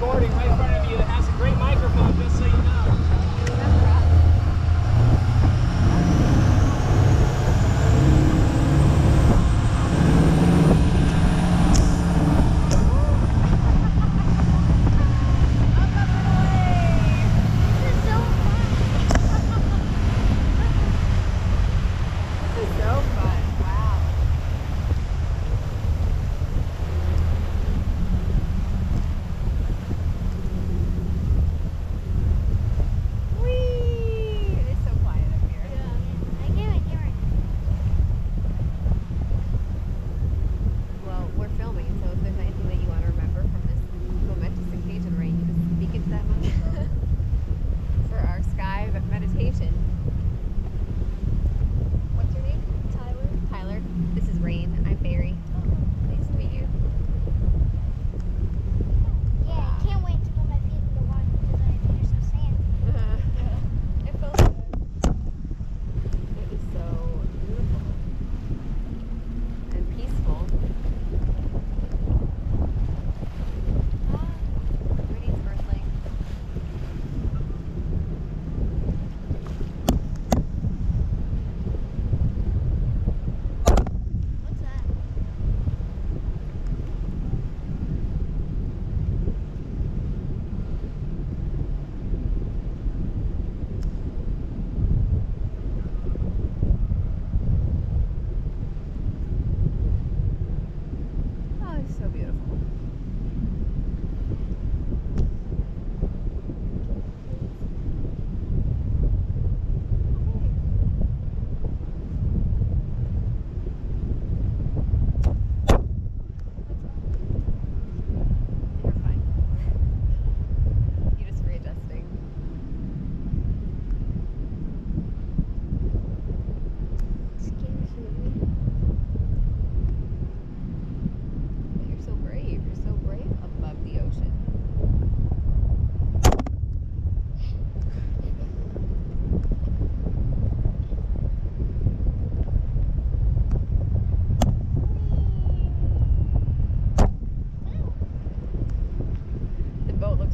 recording right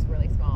really small.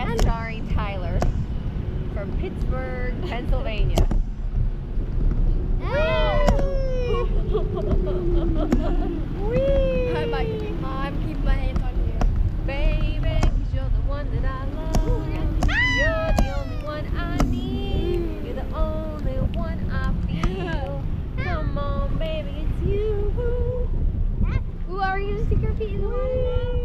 Starring Tyler from Pittsburgh, Pennsylvania. Hi, Mike. I'm keeping my hands on you. Baby, cause you're the one that I love. You're the only one I need. You're the only one I feel. Come on, baby, it's you. Ooh, are we gonna stick our feet in the water?